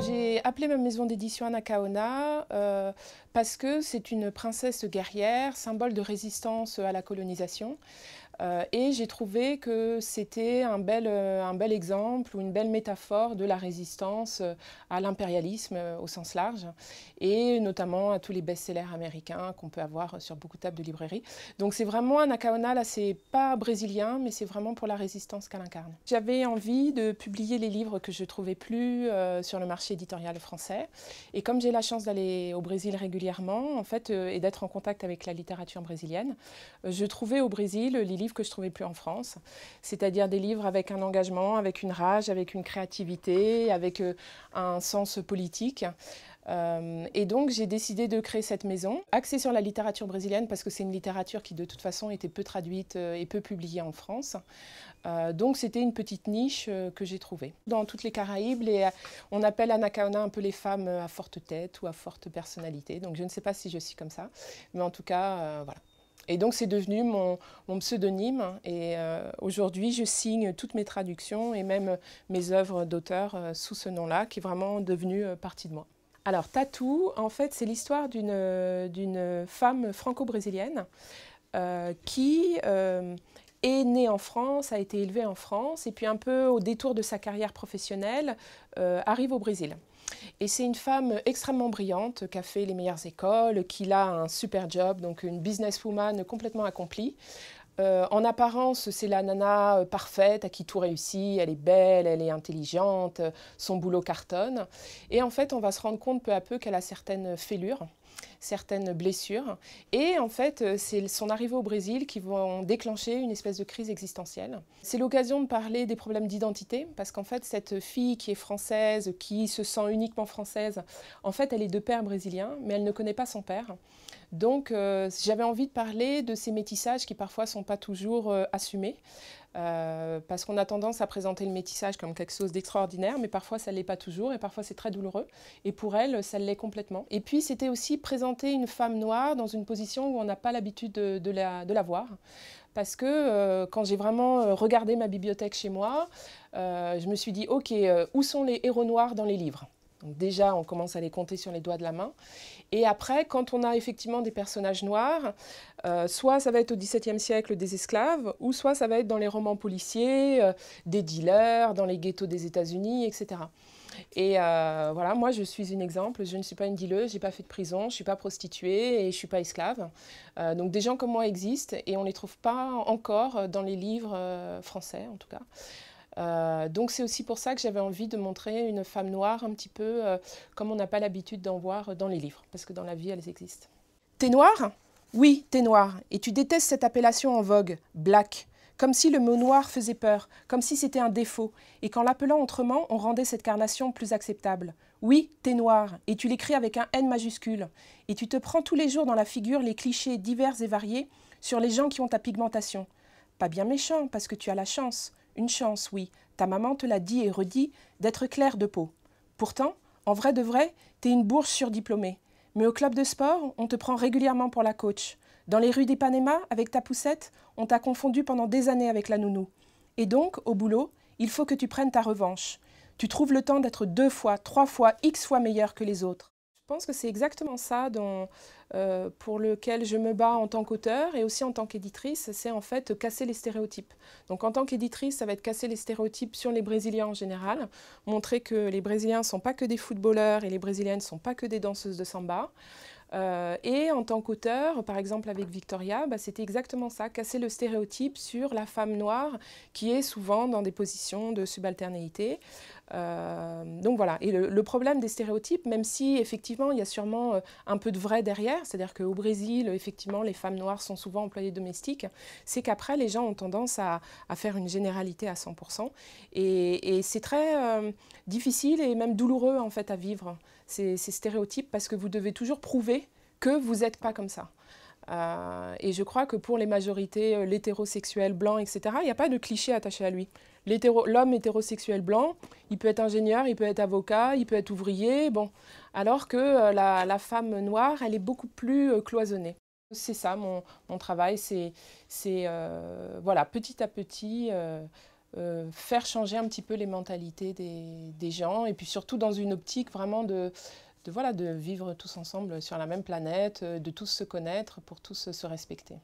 j'ai appelé ma maison d'édition Anacaona euh, parce que c'est une princesse guerrière, symbole de résistance à la colonisation. Euh, et j'ai trouvé que c'était un bel, euh, un bel exemple ou une belle métaphore de la résistance euh, à l'impérialisme au sens large, et notamment à tous les best-sellers américains qu'on peut avoir sur beaucoup de tables de librairie. Donc c'est vraiment un Anacaona, là c'est pas brésilien, mais c'est vraiment pour la résistance qu'elle incarne. J'avais envie de publier les livres que je trouvais plus sur le marché éditorial français, et comme j'ai la chance d'aller au Brésil régulièrement, en fait, et d'être en contact avec la littérature brésilienne, je trouvais au Brésil les livres que je trouvais plus en France, c'est-à-dire des livres avec un engagement, avec une rage, avec une créativité, avec euh, un sens politique. Euh, et donc j'ai décidé de créer cette maison, axée sur la littérature brésilienne, parce que c'est une littérature qui de toute façon était peu traduite euh, et peu publiée en France. donc c'était une petite niche que j'ai trouvée. Dans toutes les Caraïbes, on appelle Anacaona un peu les femmes à forte tête ou à forte personnalité. Donc je ne sais pas si je suis comme ça, mais en tout cas, voilà. Et donc c'est devenu mon, pseudonyme et euh, aujourd'hui je signe toutes mes traductions et même mes œuvres d'auteur euh, sous ce nom-là qui est vraiment devenu euh, partie de moi. Alors Tatou, en fait c'est l'histoire d'une femme franco-brésilienne qui est née en France, a été élevée en France et puis un peu au détour de sa carrière professionnelle arrive au Brésil. Et c'est une femme extrêmement brillante, qui a fait les meilleures écoles, qui a un super job, donc une businesswoman complètement accomplie. Euh, en apparence, c'est la nana euh, parfaite à qui tout réussit, elle est belle, elle est intelligente, son boulot cartonne. Et en fait, on va se rendre compte peu à peu qu'elle a certaines fêlures certaines blessures. Et en fait, euh, c'est son arrivée au Brésil qui vont déclencher une espèce de crise existentielle. C'est l'occasion de parler des problèmes d'identité, parce qu'en fait, cette fille qui est française, qui se sent uniquement française, en fait, elle est de père brésilien, mais elle ne connaît pas son père. Donc, euh, j'avais envie de parler de ces métissages qui parfois ne sont pas toujours euh, assumés. Euh, parce qu'on a tendance à présenter le métissage comme quelque chose d'extraordinaire, mais parfois ça ne l'est pas toujours, et parfois c'est très douloureux. Et pour elle, ça l'est complètement. Et puis c'était aussi présenter une femme noire dans une position où on n'a pas l'habitude de, la, voir. Parce que quand j'ai vraiment regardé ma bibliothèque chez moi, je me suis dit, ok, où sont les héros noirs dans les livres? Déjà, on commence à les compter sur les doigts de la main. Et après, quand on a effectivement des personnages noirs, euh, soit ça va être au XVIIe siècle des esclaves, ou soit ça va être dans les romans policiers, euh, des dealers, dans les ghettos des États-Unis, etc. Et euh, voilà, moi je suis un exemple, je ne suis pas une dealeuse, je n'ai pas fait de prison, je ne suis pas prostituée et je ne suis pas esclave. donc des gens comme moi existent et on ne les trouve pas encore dans les livres français en tout cas. Euh, donc c'est aussi pour ça que j'avais envie de montrer une femme noire un petit peu euh, comme on n'a pas l'habitude d'en voir dans les livres, parce que dans la vie, elles existent. T'es noire? Oui, t'es noire. Et tu détestes cette appellation en vogue, black. Comme si le mot noir faisait peur, comme si c'était un défaut, et qu'en l'appelant autrement, on rendait cette carnation plus acceptable. Oui, t'es noire, et tu l'écris avec un N majuscule, et tu te prends tous les jours dans la figure les clichés divers et variés sur les gens qui ont ta pigmentation. Pas bien méchant, parce que tu as la chance. Une chance, oui, ta maman te l'a dit et redit, d'être claire de peau. Pourtant, en vrai de vrai, t'es une bourge surdiplômée. Mais au club de sport, on te prend régulièrement pour la coach. Dans les rues d'Ipanema, avec ta poussette, on t'a confondu pendant des années avec la nounou. Et donc, au boulot, il faut que tu prennes ta revanche. Tu trouves le temps d'être deux fois, trois fois, x fois meilleur que les autres. Je pense que c'est exactement ça euh, pour lequel je me bats en tant qu'auteur et aussi en tant qu'éditrice, c'est en fait casser les stéréotypes. Donc en tant qu'éditrice, ça va être casser les stéréotypes sur les Brésiliens en général, montrer que les Brésiliens ne sont pas que des footballeurs et les Brésiliennes ne sont pas que des danseuses de samba. Euh, et en tant qu'auteur, par exemple avec Victoria, bah, c'était exactement ça, casser le stéréotype sur la femme noire qui est souvent dans des positions de subalternéité. Euh, donc voilà, et le, problème des stéréotypes, même si effectivement il y a sûrement euh, un peu de vrai derrière, c'est-à-dire qu'au Brésil, effectivement, les femmes noires sont souvent employées domestiques, c'est qu'après les gens ont tendance à, faire une généralité à 100%. Et, c'est très difficile et même douloureux en fait à vivre ces, stéréotypes parce que vous devez toujours prouver que vous n'êtes pas comme ça. Euh, et je crois que pour les majorités, euh, l'hétérosexuel blanc, etc., il n'y a pas de cliché attaché à lui. L'homme hétérosexuel blanc, il peut être ingénieur, il peut être avocat, il peut être ouvrier, bon. Alors que euh, la, femme noire, elle est beaucoup plus cloisonnée. C'est ça mon, travail, c'est voilà, petit à petit faire changer un petit peu les mentalités des, gens et puis surtout dans une optique vraiment de, de, voilà, de vivre tous ensemble sur la même planète, de tous se connaître pour tous se respecter.